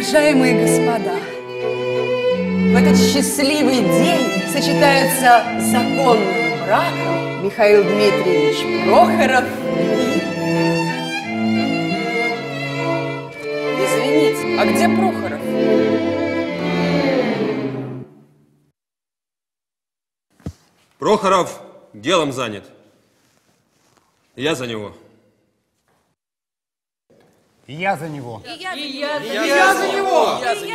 Уважаемые господа, в этот счастливый день сочетаются законным браком Михаил Дмитриевич Прохоров и... Извините, а где Прохоров? Прохоров делом занят. Я за него. И я за него. Я за него! Я за